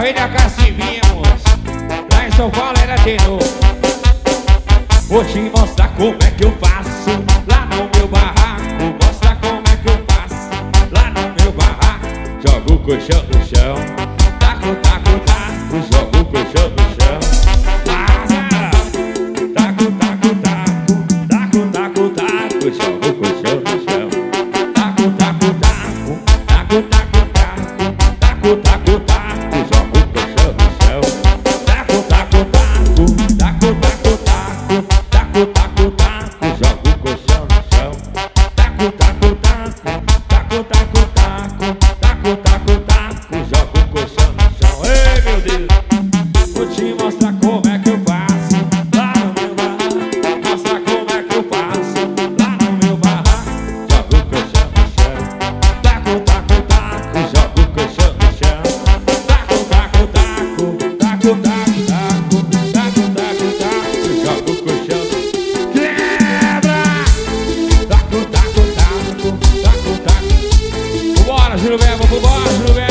rei da Lá em São Paulo era tenor Vou te mostrar como é que eu faço Lá no meu barraco Mostra como é que eu faço Lá no meu barraco Jogo o colchão no chão Taco, taco, taco Jogo o colchão no chão Taca Taco, taco, taco Taco, taco, taco Jogo o colchão no chão Taco, taco, taco Taco, taco, taco Taco, taco Baixo no verbo, pro.